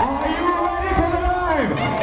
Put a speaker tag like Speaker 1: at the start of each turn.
Speaker 1: Are you ready to dive?